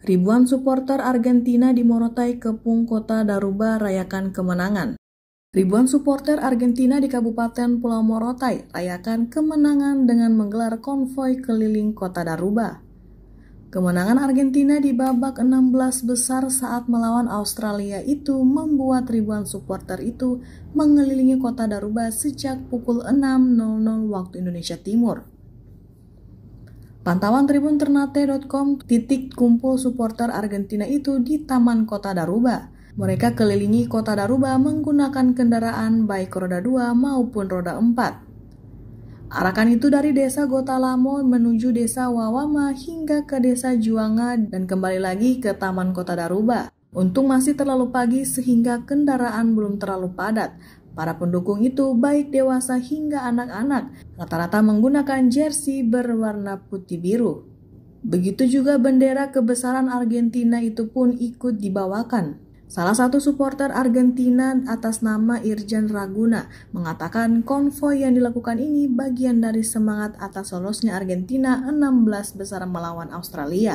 Ribuan supporter Argentina di Morotai Kepung Kota Daruba rayakan kemenangan. Ribuan supporter Argentina di Kabupaten Pulau Morotai rayakan kemenangan dengan menggelar konvoi keliling Kota Daruba. Kemenangan Argentina di babak 16 besar saat melawan Australia itu membuat ribuan supporter itu mengelilingi kota Daruba sejak pukul 6.00 waktu Indonesia Timur. Pantauan Tribun Ternate.com titik kumpul supporter Argentina itu di Taman Kota Daruba. Mereka kelilingi kota Daruba menggunakan kendaraan baik roda 2 maupun roda 4. Arakan itu dari desa Gotalamo menuju desa Wawama hingga ke desa Juanga dan kembali lagi ke Taman Kota Daruba. Untung masih terlalu pagi sehingga kendaraan belum terlalu padat. Para pendukung itu baik dewasa hingga anak-anak rata-rata menggunakan jersey berwarna putih biru. Begitu juga bendera kebesaran Argentina itu pun ikut dibawakan. Salah satu supporter Argentina atas nama Irjan Raguna mengatakan konvoi yang dilakukan ini bagian dari semangat atas lolosnya Argentina 16 besar melawan Australia.